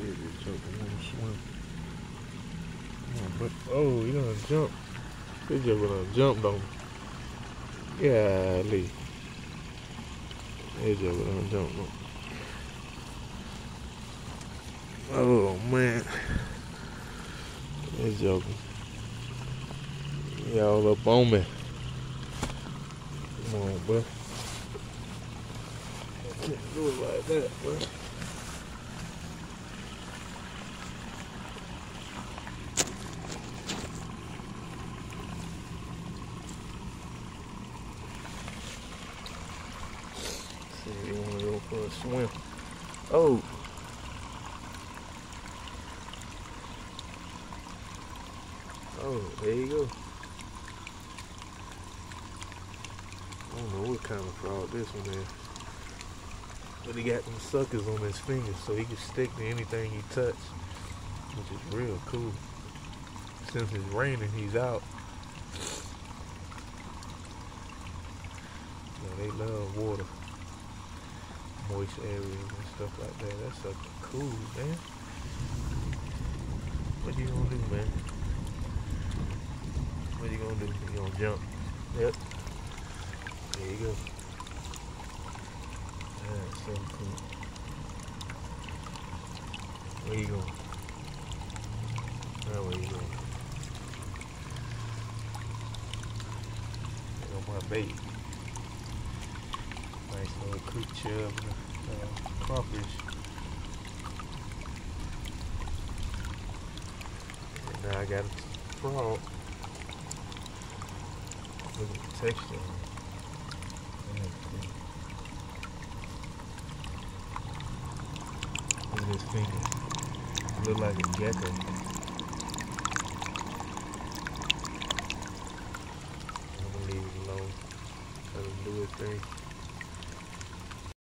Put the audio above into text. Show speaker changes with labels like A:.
A: this joker wanna swim. Come on, but oh, you gonna jump. Done jumped on me. Golly. This joker done jumped on me. Oh man. This joker. Y'all up on me. Come on, bro. Can't do it like that, bro. See, you wanna go for a swim. Oh. Oh, there you go. I don't know what kind of frog this one is. But he got them suckers on his fingers so he can stick to anything he touch. Which is real cool. Since it's raining, he's out. Yeah, they love water. Moist areas and stuff like that. That's sucker cool, man. What are you gonna do, man? What are you gonna do? You gonna jump? Yep. There you go. That's so cool. Where you going? Now where you going? There go my bait. Nice little uh, crawfish. And now I got a frog. Look at the texture. Look at his fingers. Look like a gecko. I'm gonna leave it alone. Let him do his thing.